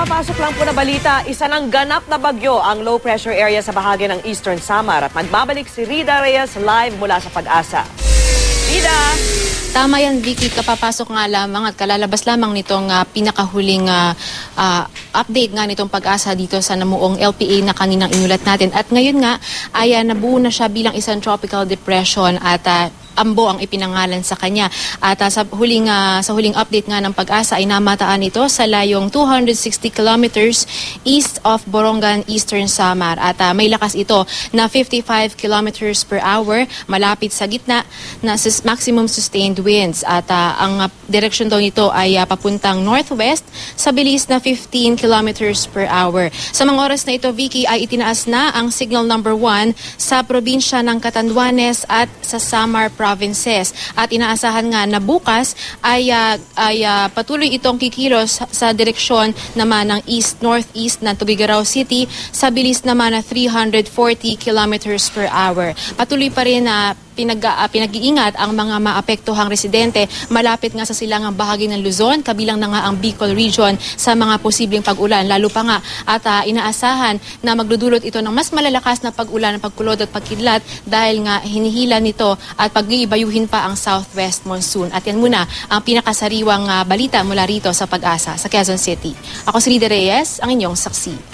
kapapasok lang po na balita, isa ng ganap na bagyo ang low pressure area sa bahagi ng Eastern Samar at magbabalik si Rida Reyes live mula sa pag-asa. Rida! Tama yan, Vicky. Kapapasok nga lamang at kalalabas lamang nitong ah, pinakahuling ah, ah, update nga nitong pag-asa dito sa namuong LPA na kaninang inulat natin. At ngayon nga, ay ah, nabuo na siya bilang isang tropical depression at ah, Ambo ang ipinangalan sa kanya. At ah, sa huling ah, sa huling update nga ng pag-asa ay namataan ito sa layong 260 kilometers east of Borongan, Eastern Samar. At ah, may lakas ito na 55 kilometers per hour malapit sa gitna na sus- maximum sustained winds. At ah, ang ah, direksyon daw nito ay ah, papuntang northwest sa bilis na 15 kilometers per hour. Sa mga oras na ito, Vicky, ay itinaas na ang signal number 1 sa probinsya ng Catanduanes at sa Samar provinces. At inaasahan nga na bukas ay, ah, ay ah, patuloy itong kikilos sa, direksyon naman ng east-northeast ng Tugigaraw City sa bilis naman na 340 kilometers per hour. Patuloy pa rin na pinag, ah, pinag-iingat ang mga maapektuhang residente malapit nga sa silangang bahagi ng Luzon, kabilang na nga ang Bicol region sa mga posibleng pag-ulan. Lalo pa nga at ah, inaasahan na magdudulot ito ng mas malalakas na pag-ulan, pagkulod at pagkidlat dahil nga hinihila nito at pag-iibayuhin pa ang southwest monsoon. At yan muna ang pinakasariwang ah, balita mula rito sa pag-asa sa Quezon City. Ako si Rida Reyes, ang inyong saksi.